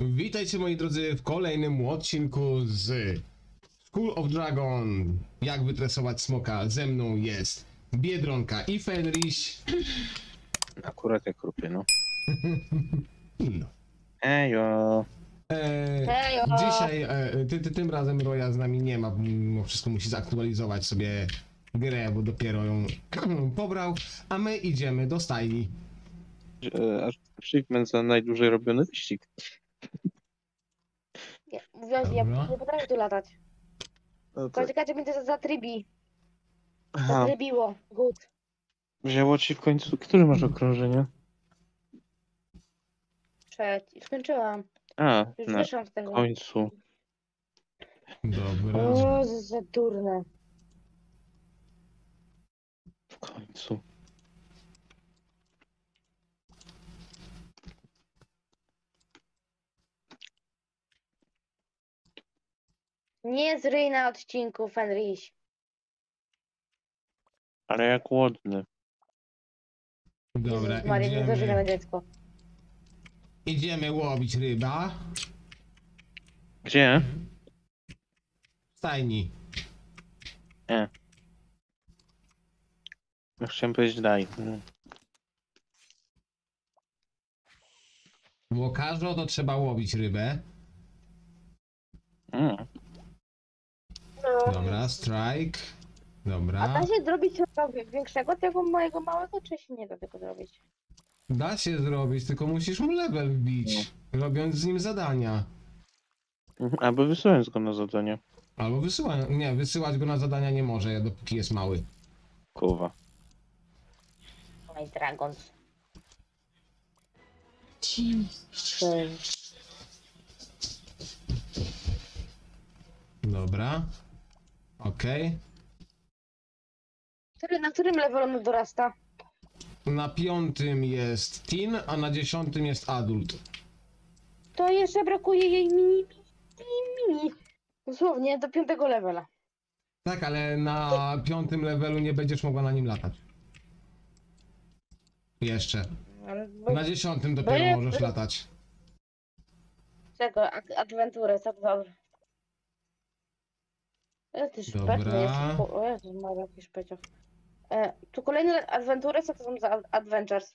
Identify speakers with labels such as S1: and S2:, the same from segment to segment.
S1: Witajcie moi drodzy w kolejnym odcinku z School of Dragon. Jak wytresować smoka? Ze mną jest Biedronka i Fenris.
S2: Akurat jak rupię, no.
S1: No.
S2: Ejo.
S1: E,
S3: Hejo!
S1: dzisiaj, e, ty, ty, tym razem Roya z nami nie ma, mimo wszystko musi zaktualizować sobie grę, bo dopiero ją pobrał, a my idziemy do stajni.
S2: E, Aż achievement za najdłużej robiony wyścig.
S3: Nie, Mówiąc, ja
S1: Dobra.
S3: nie potrafię tu latać.
S2: No
S3: Tylko czekajcie, mnie to zatrybi.
S2: Aha,
S3: Zatrybiło. Good.
S2: wzięło ci w końcu. Które masz okrążenie?
S3: Trzeci. Skończyłam.
S2: A,
S3: Już
S2: na
S3: wyszłam z tego.
S2: końcu.
S1: Dobra.
S3: O, za durne.
S2: W końcu.
S3: Nie zryj na odcinku, Fenris.
S2: Ale jak łodny.
S1: Dobra,
S3: Jezus Maria, nie
S1: idziemy,
S3: dziecko.
S1: idziemy łowić ryba
S2: Gdzie?
S1: w stajni.
S2: Ja chciałem powiedzieć daj. Mm.
S1: Łokarzu to trzeba łowić rybę.
S2: Mm.
S1: Dobra, strike.
S3: A
S1: Dobra.
S3: da się zrobić chyba większego tego mojego małego, czy się nie da tego zrobić?
S1: Da się zrobić, tylko musisz mu level wbić, robiąc z nim zadania.
S2: Mhm, Albo wysyłając go na zadanie.
S1: Albo wysyłać, nie, wysyłać go na zadania nie może, dopóki jest mały.
S2: Kurwa.
S3: My dragons.
S1: Dobra. Okej.
S3: Który, na którym levelu on dorasta?
S1: Na piątym jest teen, a na dziesiątym jest adult.
S3: To jeszcze brakuje jej mini, mini, mini. Dosłownie do piątego levela.
S1: Tak, ale na piątym levelu nie będziesz mogła na nim latać. Jeszcze.
S3: Ale bo-
S1: Na dziesiątym dopiero możesz latać.
S3: Czego? Ad- Adwenturę, co to dobrze. Ja ty
S1: Dobra.
S3: szpetny jest. O Jezu, jakiś. E, tu kolejne adwentury, co to są za ad- adventures?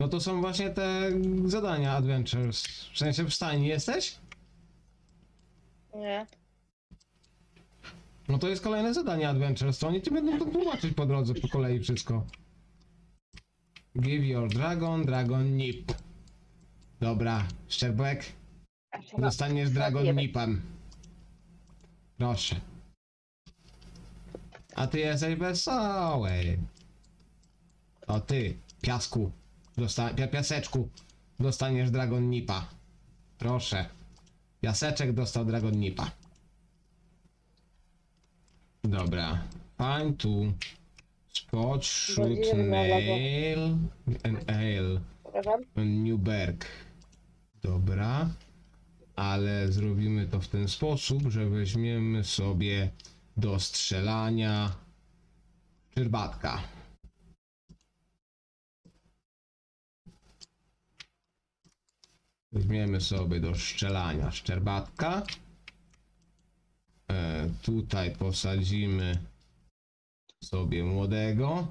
S1: No to są właśnie te zadania adventures. W sensie w stajni jesteś?
S3: Nie.
S1: No to jest kolejne zadanie Adventures, to oni ci będą to tłumaczyć po drodze, po kolei wszystko. Give your dragon, dragon nip. Dobra, Szczerbek, dostaniesz dragon nipem. Proszę. A ty jesteś wesoły. O ty, piasku, dosta pia piaseczku, dostaniesz dragon nipa. Proszę. Piaseczek dostał dragon nipa. Dobra. Find to spot, shoot, nail, and ale. Newberg. Dobra. Ale zrobimy to w ten sposób, że weźmiemy sobie do strzelania czerbatka. Weźmiemy sobie do strzelania szczerbatka. E, tutaj posadzimy sobie młodego.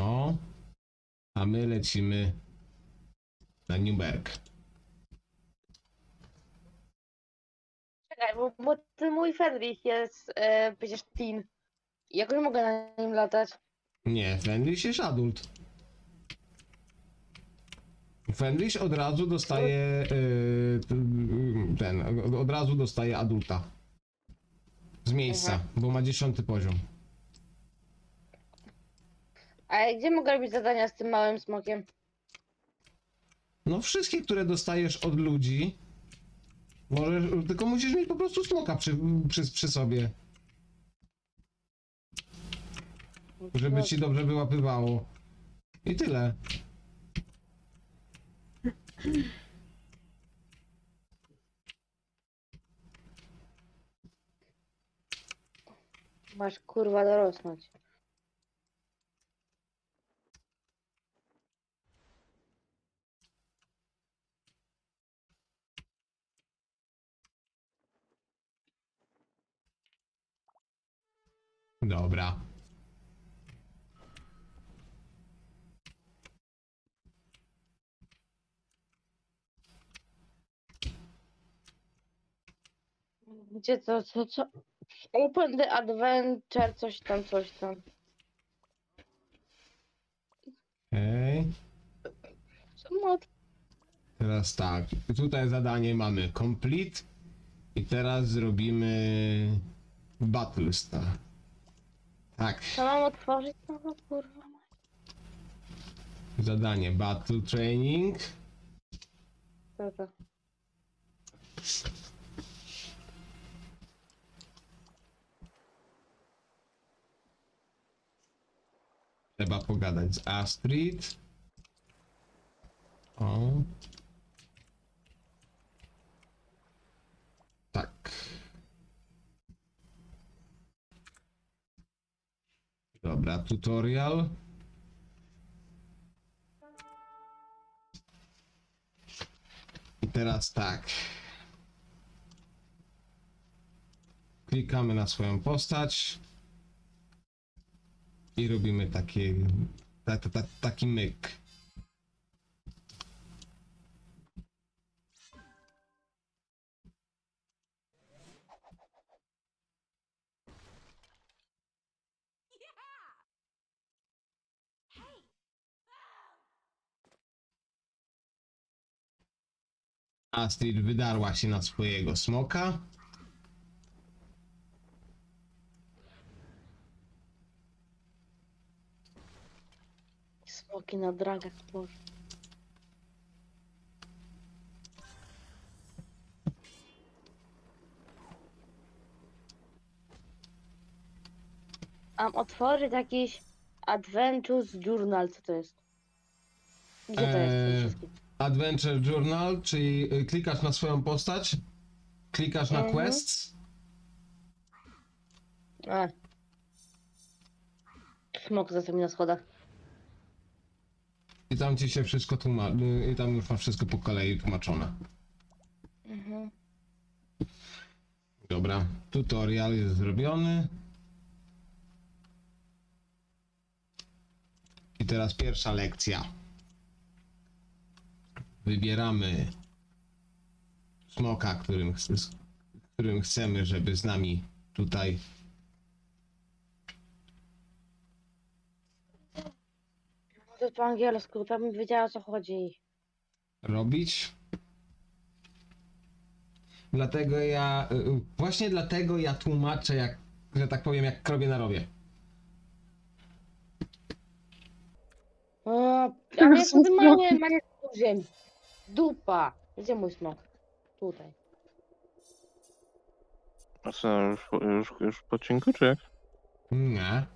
S1: O, a my lecimy na Newberg.
S3: Czekaj, bo, bo ten mój Fenris jest e, przecież teen. Jak już mogę na nim latać?
S1: Nie, Fenris jest adult. Fenris od razu dostaje y, ten, od- razu dostaje adulta. Z miejsca,
S3: Aha.
S1: bo ma dziesiąty poziom.
S3: A gdzie mogę robić zadania z tym małym smokiem?
S1: No wszystkie, które dostajesz od ludzi, możesz, tylko musisz mieć po prostu smoka przy, przy, przy sobie, żeby ci dobrze wyłapywało. I tyle.
S3: Masz kurwa dorosnąć.
S1: Dobra.
S3: Gdzie to, co, co? Open the adventure, coś tam, coś tam.
S1: Okej.
S3: Co ma
S1: Teraz tak. Tutaj zadanie mamy complete. I teraz zrobimy Battle Star. Tak.
S3: Co mam otworzyć? To kurwa.
S1: Zadanie Battle Training.
S3: Co to?
S1: Trzeba pogadać z Astrid. O. Tak. Dobra, tutorial. I teraz tak. Klikamy na swoją postać i robimy taki, ta, ta, ta, taki myk. Astrid wydarła się na swojego smoka.
S3: Smoki na dragach, Boże. Mam otworzyć jakiś Adventures Journal, co to jest? Gdzie to jest?
S1: Eee,
S3: wszystkie?
S1: Adventure Journal, czyli y, klikasz na swoją postać, klikasz na
S3: Mhm.
S1: quests,
S3: A. Smok za na schodach.
S1: i tam ci się wszystko tłumaczy, i tam już masz wszystko po kolei tłumaczone.
S3: Mhm.
S1: Dobra, tutorial jest zrobiony. I teraz pierwsza lekcja. Wybieramy smoka, którym, którym chcemy, żeby z nami tutaj
S3: To po angielsku, to bym wiedziała o co chodzi.
S1: robić. Dlatego ja, y, właśnie dlatego ja tłumaczę, jak, że tak powiem, jak krowie na rowie.
S3: O, ale jak ty mały, mały ziem. Dupa. Gdzie mój smok? Tutaj.
S2: A co, już, już, już po odcinku, czy jak?
S1: Nie.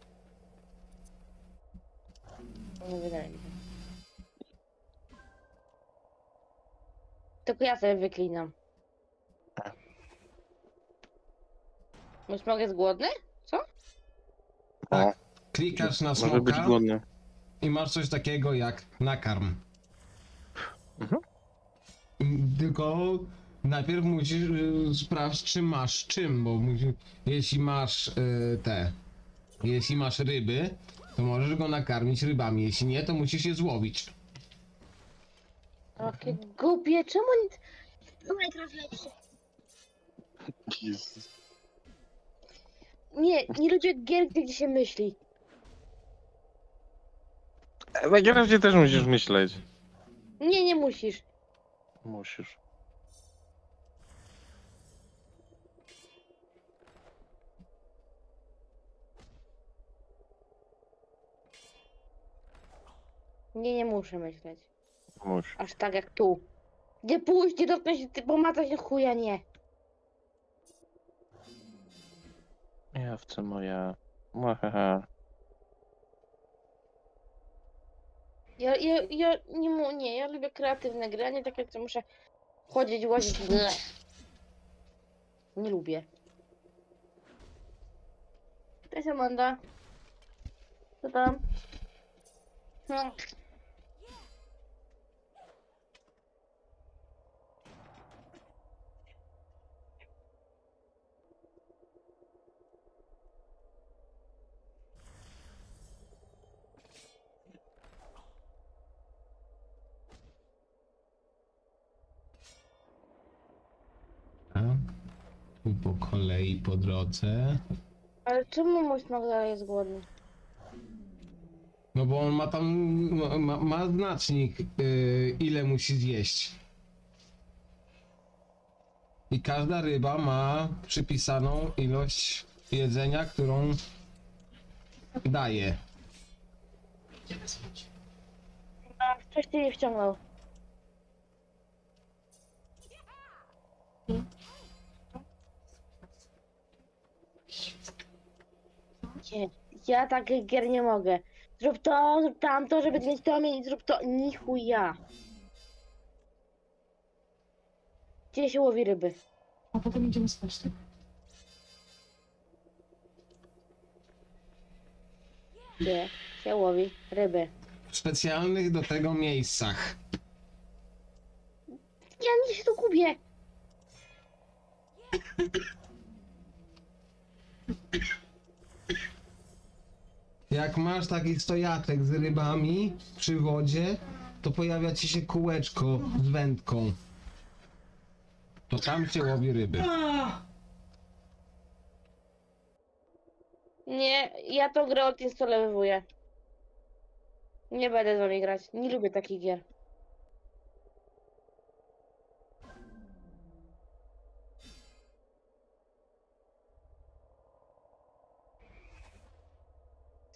S3: Nie wydaje mi się. Tylko ja sobie wyklinam. Mój smok jest głodny? Co?
S1: Tak. Klikasz na
S2: Może być
S1: smoka
S2: głodny.
S1: i masz coś takiego jak nakarm.
S2: Mhm.
S1: Tylko najpierw musisz y, sprawdzić, czy masz czym, bo musi, jeśli masz y, te, jeśli masz ryby, to możesz go nakarmić rybami, jeśli nie, to musisz je złowić.
S3: Takie głupie, czemu nic... Minecraft lepszy.
S2: Jezus.
S3: Nie, nie lubię gier, gdzie się myśli.
S2: Na razie też musisz myśleć.
S3: Nie, nie musisz.
S2: Musisz.
S3: Nie, nie muszę myśleć.
S2: Musisz.
S3: Aż tak jak tu. Nie pójść, nie dotknąć, ty pomacać się chuja, nie.
S2: Jawce moja. Mahaha.
S3: Ja, ja, ja nie, mu, nie, ja lubię kreatywne gry, a nie takie, co muszę chodzić, łazić. Bleh. Nie lubię. Cześć Amanda. Co tam? No.
S1: A, tu po kolei po drodze.
S3: Ale czemu mój smak dalej jest głodny?
S1: No bo on ma tam, ma, ma, ma znacznik, yy, ile musi zjeść. I każda ryba ma przypisaną ilość jedzenia, którą daje.
S3: A wcześniej nie wciągnął. Nie, ja takich gier nie mogę. Zrób to, zrób tamto, żeby mieć to, mieć, zrób to. Ni chuja. Gdzie się łowi ryby?
S4: A potem idziemy spać, tak?
S3: Gdzie się łowi ryby?
S1: W specjalnych do tego miejscach.
S3: Ja nie się tu gubię.
S1: Jak masz taki stojatek z rybami przy wodzie, to pojawia ci się kółeczko z wędką. To tam się łowi ryby.
S3: Nie, ja tą grę odinstalowuję. Nie będę z wami grać. Nie lubię takich gier.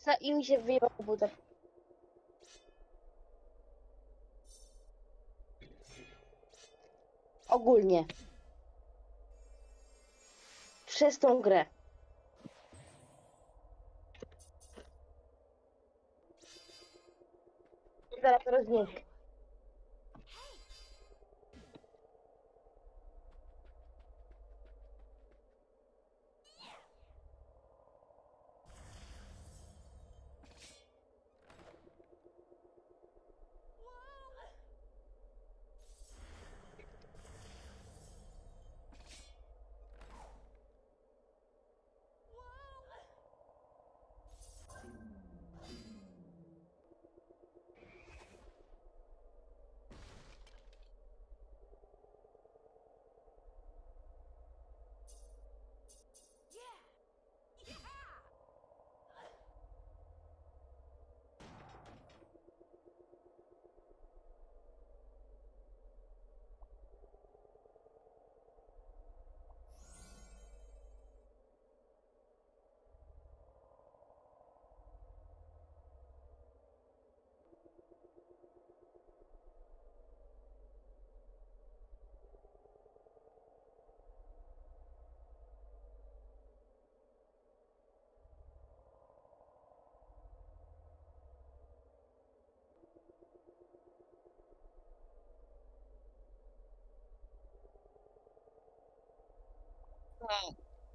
S3: Sa i mi się wyjebał komputer. Ogólnie. Przez tą grę. Zaraz rozmienię.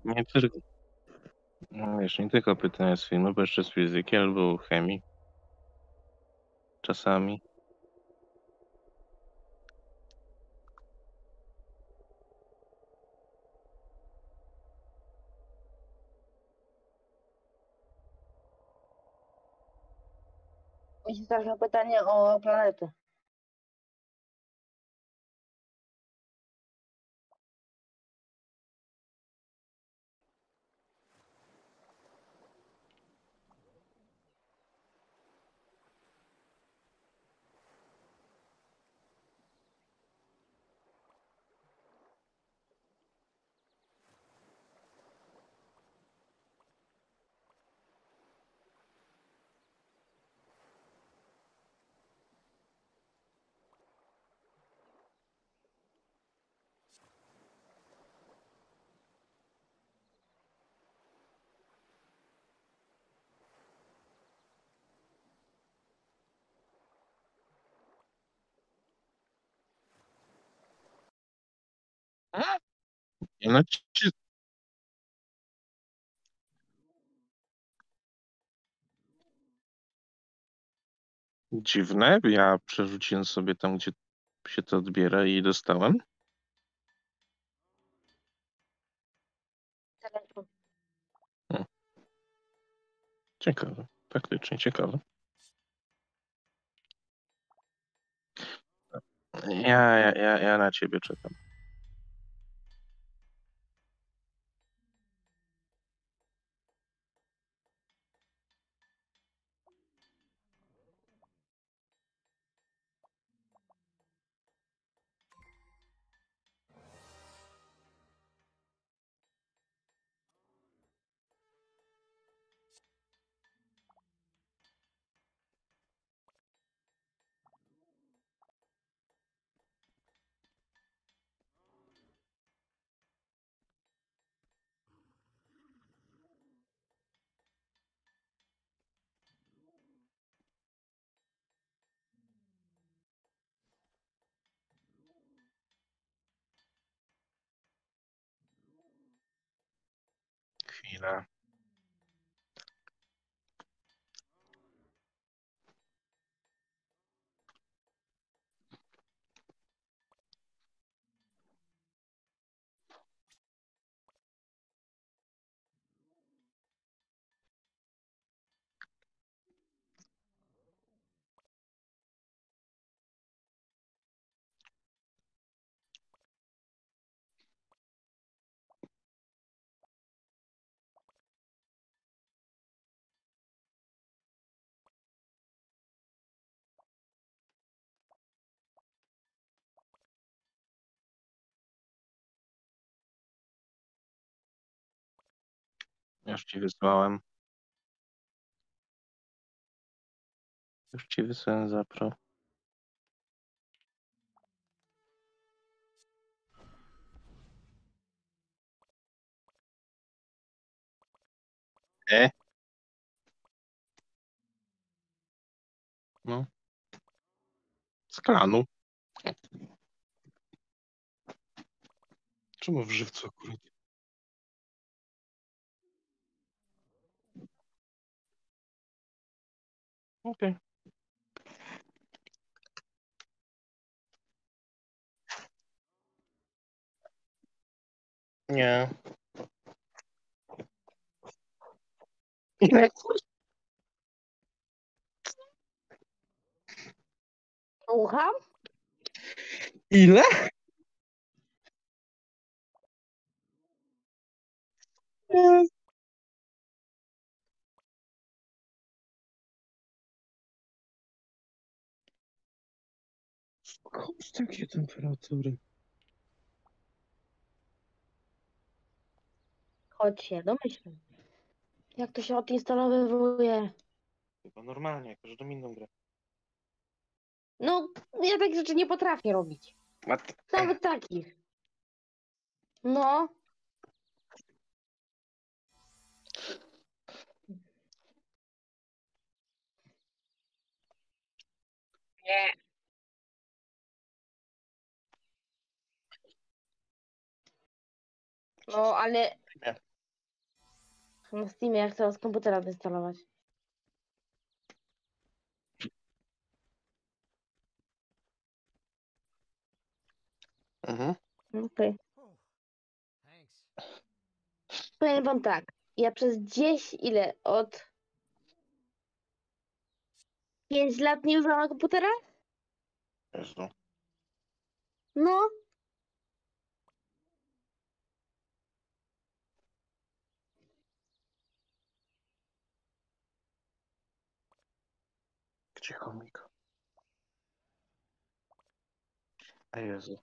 S2: Nie tylko. No wiesz, nie tylko pytania z filmu, bo jeszcze z fizyki albo chemii. Czasami.
S3: Mi się zdarzyło pytanie o planety.
S2: No, Dziwne, ja przerzuciłem sobie tam, gdzie się to odbiera i dostałem. Ciekawe, faktycznie ciekawe. Ja, ja, ja, ja na ciebie czekam. you know. Już ci wysłałem. Już ci wysłałem zapro. E? No. Z klanu. Czemu w żywcu akurat? Okej. Nie. Ile?
S3: Słucham?
S2: Skąd takie temperatury?
S3: Chodź się, domyślę. Jak to się odinstalowywuje?
S2: Chyba normalnie, jak każdą inną grę.
S3: No, ja takich rzeczy nie potrafię robić.
S2: Mat...
S3: Nawet takich. No. Nie. No, ale... Na Steamie jak chcę z komputera wyinstalować.
S2: Mhm.
S3: Okej. Powiem wam tak. Ja przez gdzieś ile? Od 5 lat nie używam komputera?
S2: Jezu.
S3: No.
S2: Gdzie chomik? A Jezu.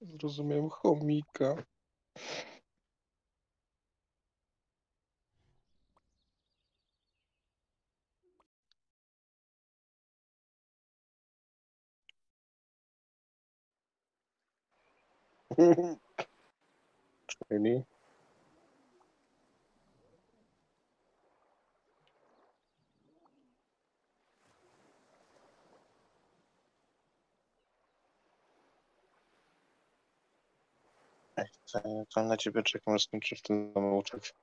S2: Zrozumiałem chomika. Czyli? Tam, na ciebie czekam, aż skończysz ten
S3: nauczek.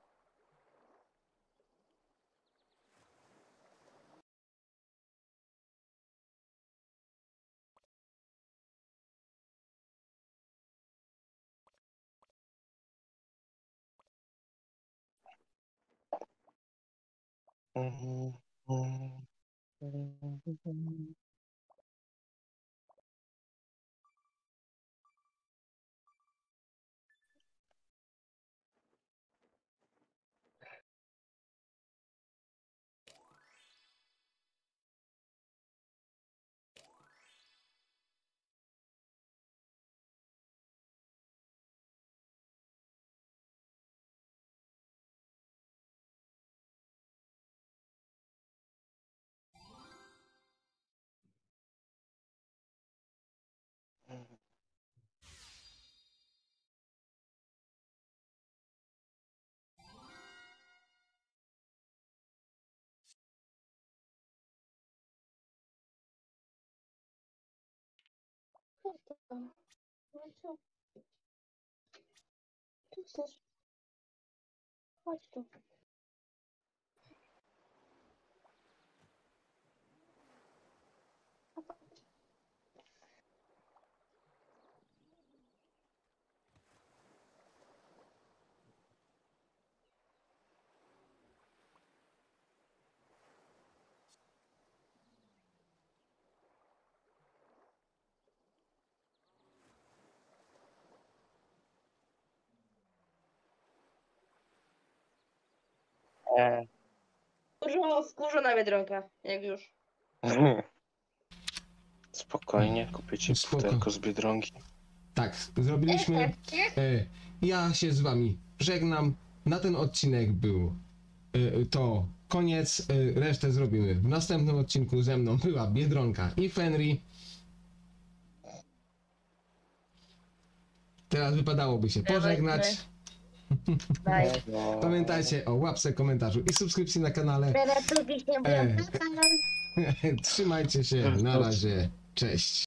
S3: Mm-hmm. Mhm. Mhm. Хочу. Tu. Kurzo, wkurzona biedronka, jak już.
S2: Spokojnie, kupię ci
S1: Spoko.
S2: pudełko z Biedronki.
S1: Tak, zrobiliśmy. E, ja się z wami żegnam. Na ten odcinek był e, to koniec. E, resztę zrobimy w następnym odcinku. Ze mną była Biedronka i Fenry. Teraz wypadałoby się pożegnać.
S3: Bye.
S1: Pamiętajcie o łapce, komentarzu i subskrypcji na kanale.
S3: Teraz drugi się
S1: E. Trzymajcie się. Na razie. Cześć.